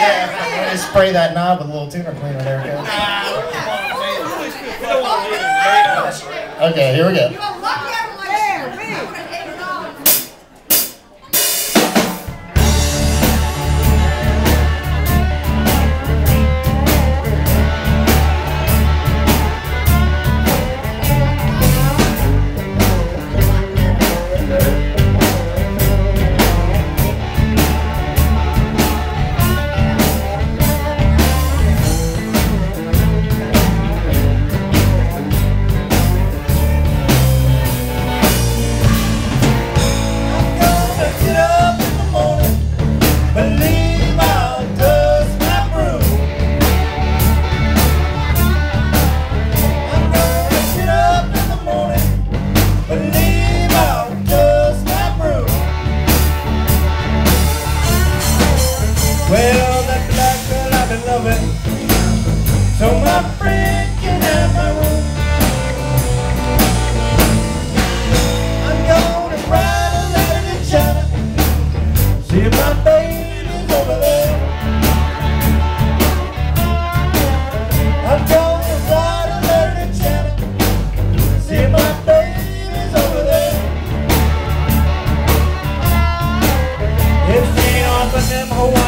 yeah. Just spray that knob with a little tuner cleaner there. Okay, here we go. them home.